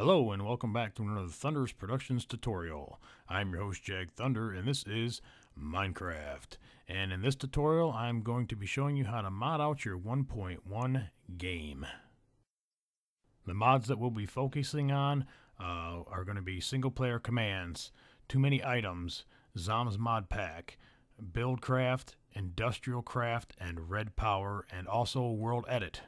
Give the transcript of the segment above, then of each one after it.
Hello and welcome back to another Thunderous Productions tutorial. I'm your host Jag Thunder and this is Minecraft. And in this tutorial I'm going to be showing you how to mod out your 1.1 game. The mods that we'll be focusing on uh, are going to be single player commands, too many items, Zoms mod pack, buildcraft, industrial craft, and red power, and also world edit.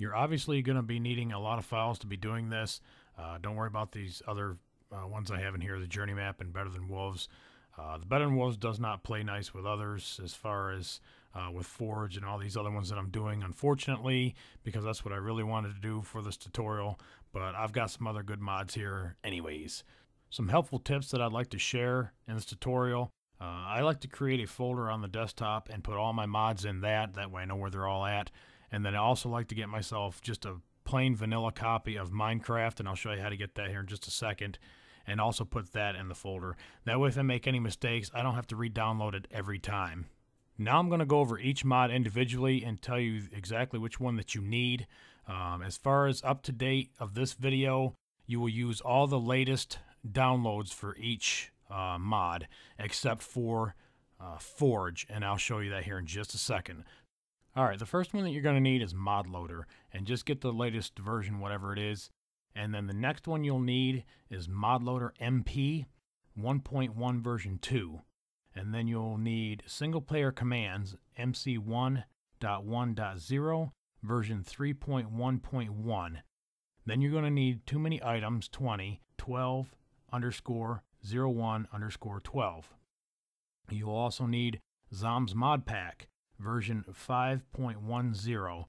You're obviously going to be needing a lot of files to be doing this. Uh, don't worry about these other uh, ones I have in here, the Journey Map and Better Than Wolves. Uh, the Better Than Wolves does not play nice with others as far as uh, with Forge and all these other ones that I'm doing, unfortunately, because that's what I really wanted to do for this tutorial. But I've got some other good mods here anyways. Some helpful tips that I'd like to share in this tutorial. Uh, I like to create a folder on the desktop and put all my mods in that. That way I know where they're all at. And then I also like to get myself just a plain vanilla copy of Minecraft, and I'll show you how to get that here in just a second, and also put that in the folder. That way if I make any mistakes, I don't have to re-download it every time. Now I'm going to go over each mod individually and tell you exactly which one that you need. Um, as far as up to date of this video, you will use all the latest downloads for each uh, mod except for uh, Forge, and I'll show you that here in just a second. Alright, the first one that you're going to need is ModLoader, and just get the latest version, whatever it is. And then the next one you'll need is ModLoader MP 1.1 version 2. And then you'll need single player commands MC 1.1.0 version 3.1.1. Then you're going to need too many items 20 12 underscore 01 underscore 12. You'll also need Zoms Mod Pack version 5.10.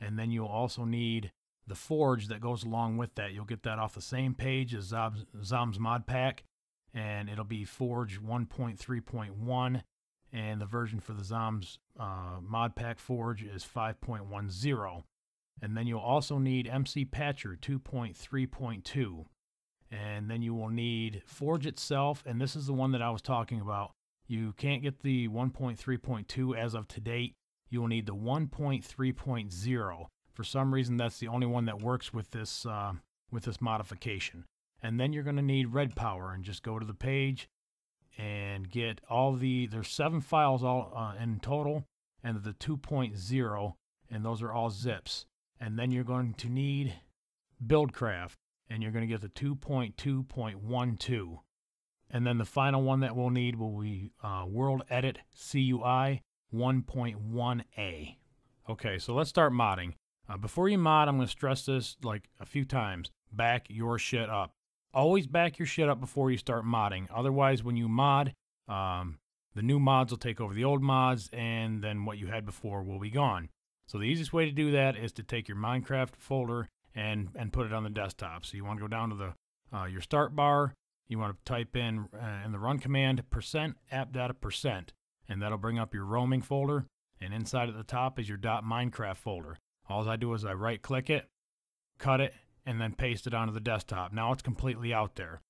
And then you'll also need the forge that goes along with that. You'll get that off the same page as Zoms Mod Pack, and it'll be Forge 1.3.1. And the version for the Zoms uh, Mod Pack Forge is 5.10. And then you'll also need MC Patcher 2.3.2. And then you will need Forge itself, and this is the one that I was talking about. You can't get the 1.3.2 as of today. You will need the 1.3.0. For some reason, that's the only one that works with this uh, with this modification. And then you're going to need red power, and just go to the page and get all the. There's seven files all uh, in total, and the 2.0, and those are all zips. And then you're going to need Buildcraft, and you're going to get the 2.2.12. And then the final one that we'll need will be uh, World Edit CUI 1.1a. Okay, so let's start modding. Uh, before you mod, I'm going to stress this like a few times. Back your shit up. Always back your shit up before you start modding. Otherwise, when you mod, um, the new mods will take over the old mods, and then what you had before will be gone. So the easiest way to do that is to take your Minecraft folder and and put it on the desktop. So you want to go down to the uh, your start bar, you want to type in uh, in the run command percent app data percent, and that'll bring up your roaming folder. And inside at the top is your .minecraft folder. All I do is I right click it, cut it, and then paste it onto the desktop. Now it's completely out there.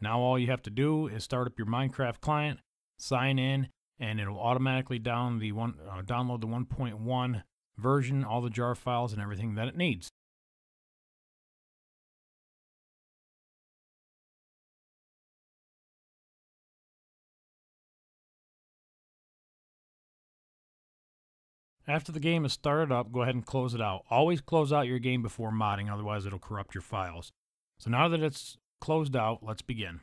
Now all you have to do is start up your Minecraft client, sign in, and it'll automatically down the one, uh, download the 1.1 version, all the jar files, and everything that it needs. After the game is started up, go ahead and close it out. Always close out your game before modding, otherwise it'll corrupt your files. So now that it's closed out, let's begin.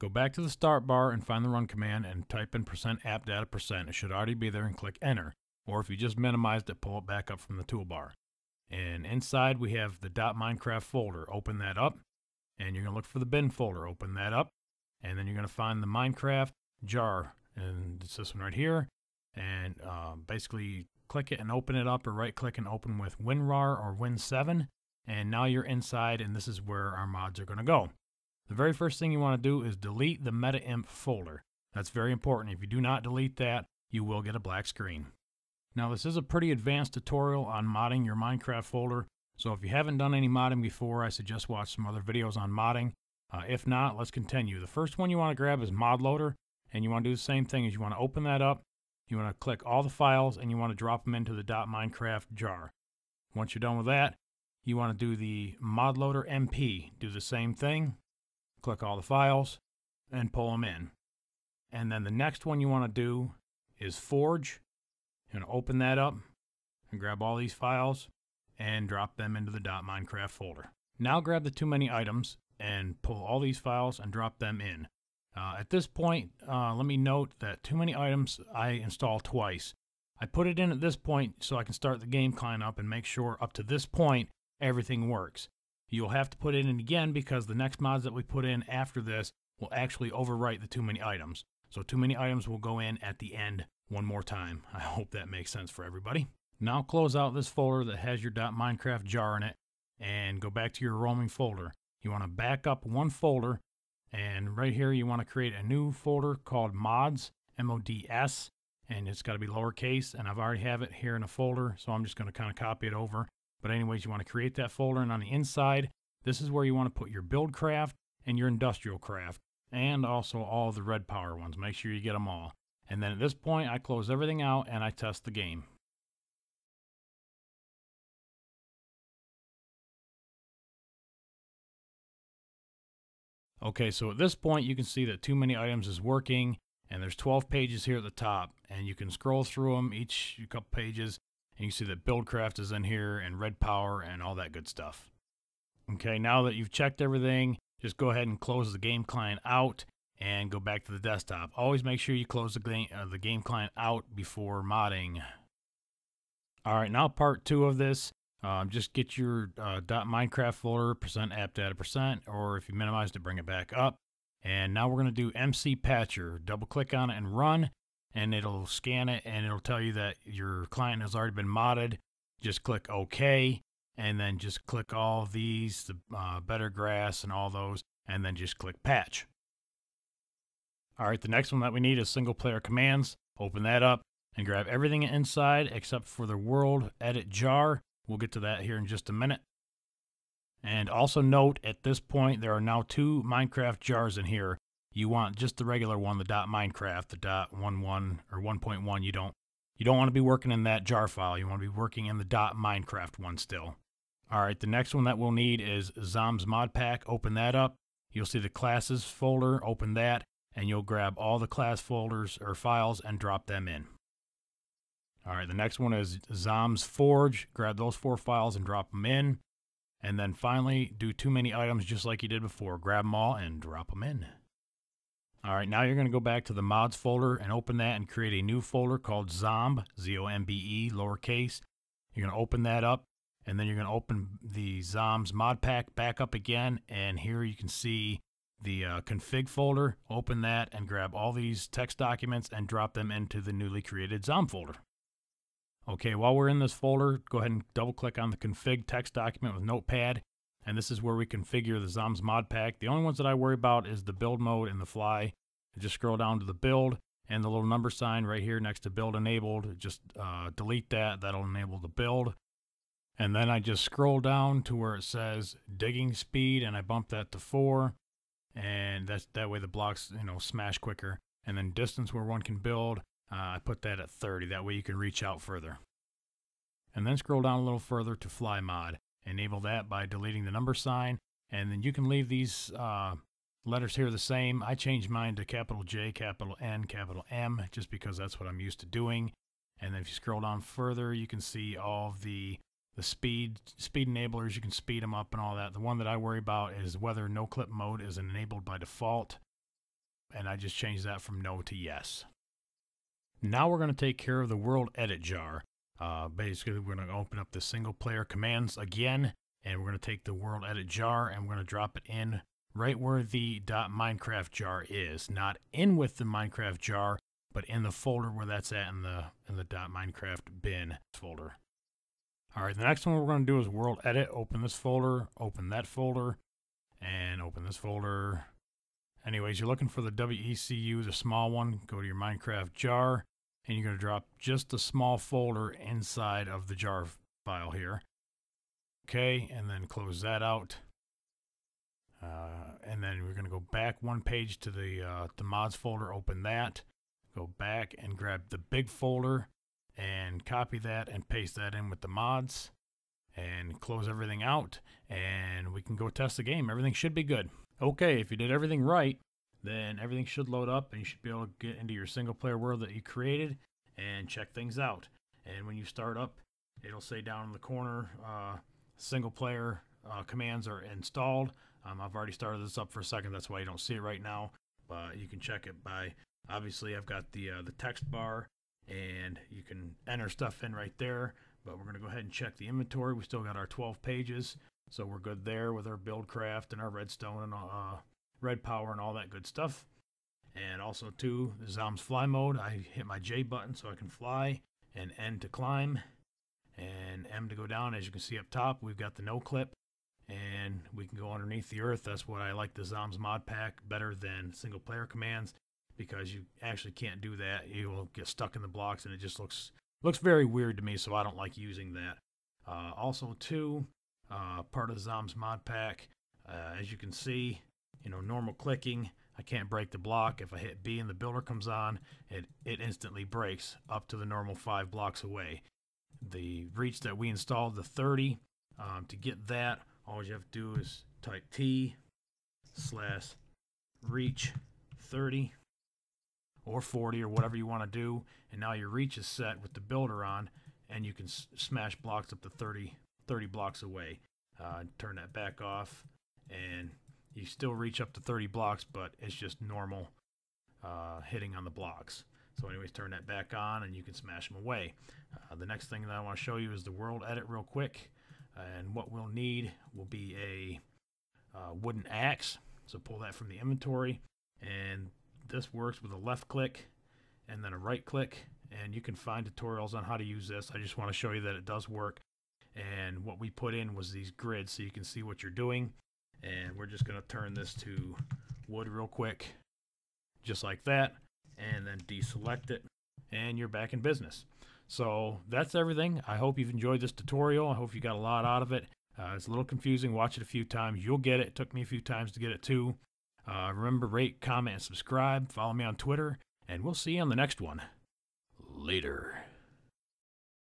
Go back to the start bar and find the run command and type in percent app data percent. It should already be there and click enter. Or if you just minimized it, pull it back up from the toolbar. And inside we have the .minecraft folder. Open that up and you're going to look for the bin folder. Open that up and then you're going to find the Minecraft jar and it's this one right here and uh, basically click it and open it up or right click and open with WinRAR or Win7 and now you're inside and this is where our mods are going to go. The very first thing you want to do is delete the MetaInf folder. That's very important. If you do not delete that, you will get a black screen. Now this is a pretty advanced tutorial on modding your Minecraft folder, so if you haven't done any modding before, I suggest watch some other videos on modding. Uh, if not, let's continue. The first one you want to grab is ModLoader, and you want to do the same thing as you want to open that up, you want to click all the files and you want to drop them into the .minecraft jar. Once you're done with that, you want to do the mod loader MP. Do the same thing. Click all the files and pull them in. And then the next one you want to do is Forge. You're going to open that up and grab all these files and drop them into the .minecraft folder. Now grab the too many items and pull all these files and drop them in. Uh, at this point, uh, let me note that too many items I install twice. I put it in at this point so I can start the game client up and make sure up to this point everything works. You'll have to put it in again because the next mods that we put in after this will actually overwrite the too many items. So too many items will go in at the end one more time. I hope that makes sense for everybody. Now close out this folder that has your .minecraft jar in it and go back to your roaming folder. You want to back up one folder and right here you want to create a new folder called mods, M-O-D-S, and it's got to be lowercase and I've already have it here in a folder so I'm just going to kind of copy it over. But anyways, you want to create that folder and on the inside, this is where you want to put your buildcraft and your industrial craft and also all the red power ones. Make sure you get them all. And then at this point, I close everything out and I test the game. Okay, so at this point you can see that too many items is working and there's 12 pages here at the top and you can scroll through them each couple pages and you see that Buildcraft is in here and Red Power and all that good stuff. Okay, now that you've checked everything, just go ahead and close the game client out and go back to the desktop. Always make sure you close the game, uh, the game client out before modding. All right, now part two of this. Um, just get your uh, .minecraft folder, percent app data percent, or if you minimized it, bring it back up. And now we're going to do MC Patcher. Double click on it and run, and it'll scan it and it'll tell you that your client has already been modded. Just click OK, and then just click all these, the uh, better grass and all those, and then just click patch. All right, the next one that we need is single player commands. Open that up and grab everything inside except for the world edit jar We'll get to that here in just a minute. And also note at this point there are now two Minecraft jars in here. You want just the regular one, the .minecraft, the .11 or 1.1. You don't you don't want to be working in that jar file. You want to be working in the .minecraft one still. All right, the next one that we'll need is Zoms mod pack. Open that up. You'll see the classes folder. Open that, and you'll grab all the class folders or files and drop them in. All right, the next one is Zoms Forge. Grab those four files and drop them in. And then finally, do too many items just like you did before. Grab them all and drop them in. All right, now you're going to go back to the mods folder and open that and create a new folder called Zombe, Z-O-M-B-E, lowercase. You're going to open that up, and then you're going to open the Zoms mod pack back up again, and here you can see the uh, config folder. Open that and grab all these text documents and drop them into the newly created Zom folder. Okay, while we're in this folder, go ahead and double click on the config text document with notepad. And this is where we configure the Zoms mod pack. The only ones that I worry about is the build mode and the fly. just scroll down to the build and the little number sign right here next to build enabled. Just uh, delete that. That'll enable the build. And then I just scroll down to where it says digging speed and I bump that to four. And that's that way the blocks, you know, smash quicker. And then distance where one can build. Uh, I put that at 30, that way you can reach out further. And then scroll down a little further to fly mod. Enable that by deleting the number sign, and then you can leave these uh, letters here the same. I changed mine to capital J, capital N, capital M, just because that's what I'm used to doing. And then if you scroll down further, you can see all the the speed speed enablers. You can speed them up and all that. The one that I worry about is whether no clip mode is enabled by default, and I just changed that from no to yes. Now we're going to take care of the world edit jar. Uh, basically, we're going to open up the single player commands again, and we're going to take the world edit jar and we're going to drop it in right where the .minecraft jar is. Not in with the Minecraft jar, but in the folder where that's at in the in the .minecraft bin folder. All right, the next one we're going to do is world edit. Open this folder, open that folder, and open this folder. Anyways, you're looking for the WECU, the small one. Go to your Minecraft jar and you're going to drop just a small folder inside of the jar file here. Okay, and then close that out. Uh, and then we're going to go back one page to the, uh, the mods folder, open that, go back and grab the big folder and copy that and paste that in with the mods. and close everything out and we can go test the game. Everything should be good. Okay, if you did everything right, then everything should load up and you should be able to get into your single player world that you created and check things out. And when you start up, it'll say down in the corner, uh, single player uh, commands are installed. Um, I've already started this up for a second, that's why you don't see it right now. But you can check it by, obviously I've got the, uh, the text bar and you can enter stuff in right there. But we're going to go ahead and check the inventory. We still got our 12 pages, so we're good there with our build craft and our redstone and uh, red power and all that good stuff. And also too, the Zombs fly mode. I hit my J button so I can fly, and N to climb, and M to go down. As you can see up top, we've got the no clip, and we can go underneath the earth. That's what I like the Zom's mod pack better than single player commands because you actually can't do that. You will get stuck in the blocks, and it just looks looks very weird to me. So I don't like using that. Uh, also, too, uh, part of the Zombs mod pack. Uh, as you can see, you know, normal clicking. I can't break the block. If I hit B and the builder comes on, it, it instantly breaks up to the normal five blocks away. The reach that we installed, the 30, um, to get that, all you have to do is type T slash reach 30 or 40 or whatever you want to do. And now your reach is set with the builder on, and you can smash blocks up to 30, 30 blocks away. Uh, turn that back off, and you still reach up to 30 blocks, but it's just normal uh, hitting on the blocks. So anyways, turn that back on and you can smash them away. Uh, the next thing that I want to show you is the world edit real quick. And what we'll need will be a uh, wooden axe. So pull that from the inventory. And this works with a left click and then a right click. And you can find tutorials on how to use this. I just want to show you that it does work. And what we put in was these grids so you can see what you're doing and we're just going to turn this to wood real quick just like that and then deselect it and you're back in business. So that's everything. I hope you've enjoyed this tutorial. I hope you got a lot out of it. Uh, it's a little confusing. Watch it a few times. You'll get it. It took me a few times to get it too. Uh, remember rate comment and subscribe. Follow me on twitter and we'll see you on the next one. Later